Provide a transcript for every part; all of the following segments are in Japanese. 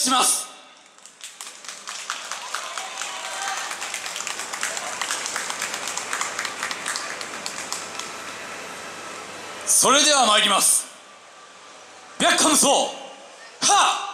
します。それでは参ります。白カ無双はっ！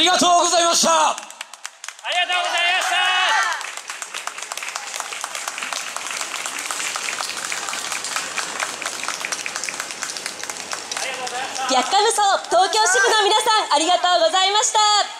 りがとうございました。ありがとうございました。白カ無双東京支部の皆さんありがとうございました